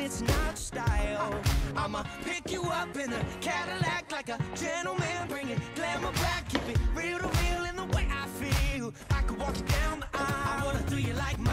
and it's not style. I'ma pick you up in a Cadillac like a gentleman, bring it glamour back, keep it real to real in the way I feel. I could walk you down the aisle, I wanna do you like my